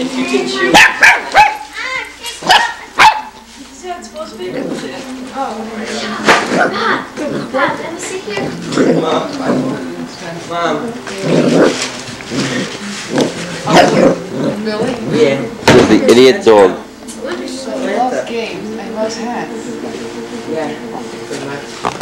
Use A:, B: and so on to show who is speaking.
A: if you can shoot.
B: Is that supposed to be? Oh.
C: Dad, Dad, let me sit here.
A: Mom, Mom.
B: Oh, really?
A: Yeah.
D: With the idiot dog.
B: I love games. I love hats.
A: Yeah.